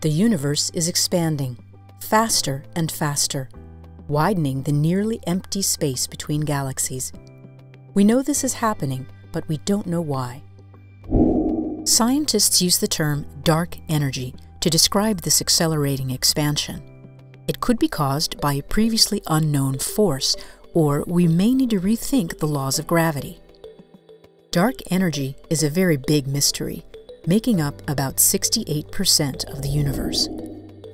The universe is expanding, faster and faster, widening the nearly empty space between galaxies. We know this is happening, but we don't know why. Scientists use the term dark energy to describe this accelerating expansion. It could be caused by a previously unknown force, or we may need to rethink the laws of gravity. Dark energy is a very big mystery, making up about 68% of the universe.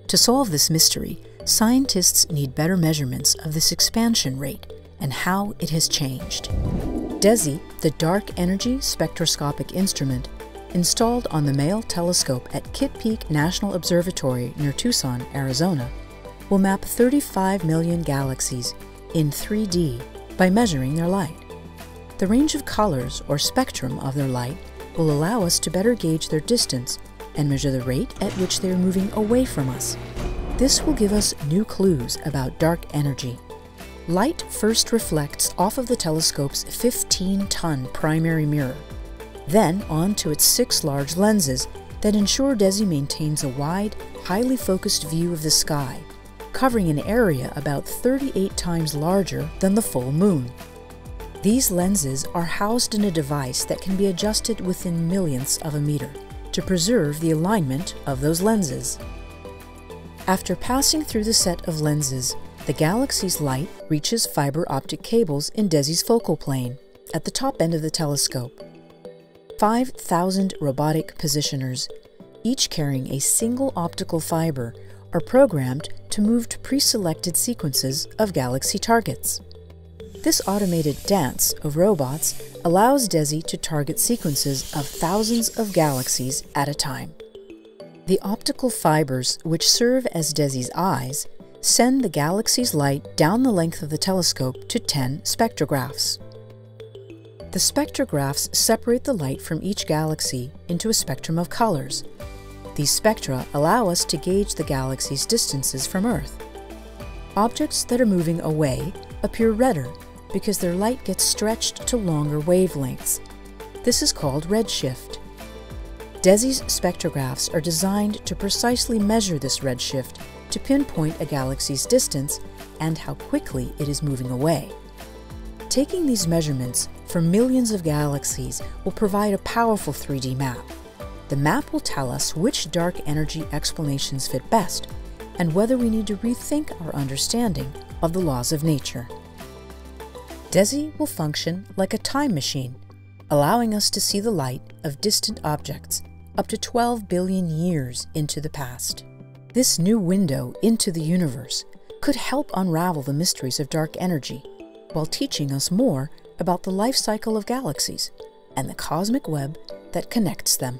To solve this mystery, scientists need better measurements of this expansion rate and how it has changed. DESI, the Dark Energy Spectroscopic Instrument, installed on the Mayall Telescope at Kitt Peak National Observatory near Tucson, Arizona, will map 35 million galaxies in 3D by measuring their light. The range of colors or spectrum of their light will allow us to better gauge their distance and measure the rate at which they are moving away from us. This will give us new clues about dark energy. Light first reflects off of the telescope's 15 ton primary mirror, then onto its six large lenses that ensure DESI maintains a wide, highly focused view of the sky, covering an area about 38 times larger than the full moon. These lenses are housed in a device that can be adjusted within millionths of a meter to preserve the alignment of those lenses. After passing through the set of lenses, the galaxy's light reaches fiber optic cables in DESI's focal plane at the top end of the telescope. 5,000 robotic positioners, each carrying a single optical fiber, are programmed to move to pre-selected sequences of galaxy targets. This automated dance of robots allows DESI to target sequences of thousands of galaxies at a time. The optical fibers, which serve as DESI's eyes, send the galaxy's light down the length of the telescope to 10 spectrographs. The spectrographs separate the light from each galaxy into a spectrum of colors. These spectra allow us to gauge the galaxy's distances from Earth. Objects that are moving away appear redder because their light gets stretched to longer wavelengths. This is called redshift. DESI's spectrographs are designed to precisely measure this redshift to pinpoint a galaxy's distance and how quickly it is moving away. Taking these measurements for millions of galaxies will provide a powerful 3D map. The map will tell us which dark energy explanations fit best and whether we need to rethink our understanding of the laws of nature. DESI will function like a time machine, allowing us to see the light of distant objects up to 12 billion years into the past. This new window into the universe could help unravel the mysteries of dark energy while teaching us more about the life cycle of galaxies and the cosmic web that connects them.